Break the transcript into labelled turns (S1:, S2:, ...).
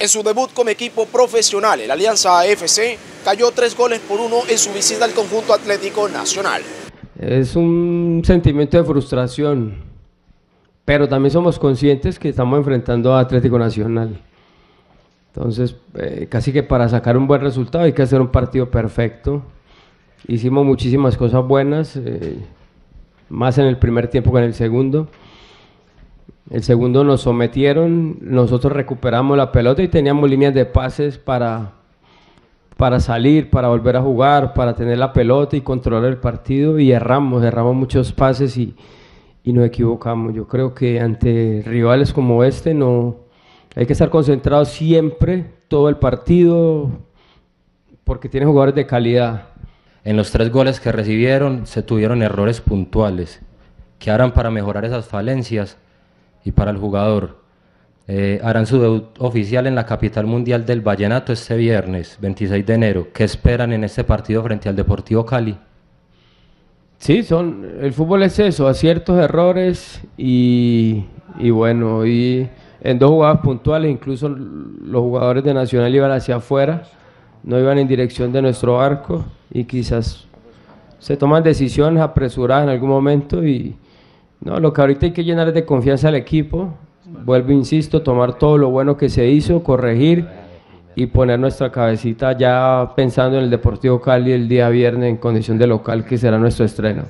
S1: En su debut como equipo profesional, el Alianza AFC cayó tres goles por uno en su visita al conjunto Atlético Nacional.
S2: Es un sentimiento de frustración, pero también somos conscientes que estamos enfrentando a Atlético Nacional. Entonces, eh, casi que para sacar un buen resultado hay que hacer un partido perfecto. Hicimos muchísimas cosas buenas, eh, más en el primer tiempo que en el segundo. El segundo nos sometieron, nosotros recuperamos la pelota y teníamos líneas de pases para, para salir, para volver a jugar, para tener la pelota y controlar el partido y erramos, erramos muchos pases y, y nos equivocamos. Yo creo que ante rivales como este no hay que estar concentrado siempre, todo el partido, porque tiene jugadores de calidad.
S3: En los tres goles que recibieron se tuvieron errores puntuales que harán para mejorar esas falencias y para el jugador. Eh, harán su debut oficial en la capital mundial del Vallenato este viernes, 26 de enero. ¿Qué esperan en este partido frente al Deportivo Cali?
S2: Sí, son, el fútbol es eso, aciertos, errores y, y bueno, y en dos jugadas puntuales, incluso los jugadores de Nacional iban hacia afuera, no iban en dirección de nuestro arco y quizás se toman decisiones apresuradas en algún momento y no, lo que ahorita hay que llenar es de confianza al equipo. Vuelvo, insisto, tomar todo lo bueno que se hizo, corregir y poner nuestra cabecita ya pensando en el Deportivo Cali el día viernes en condición de local, que será nuestro estreno.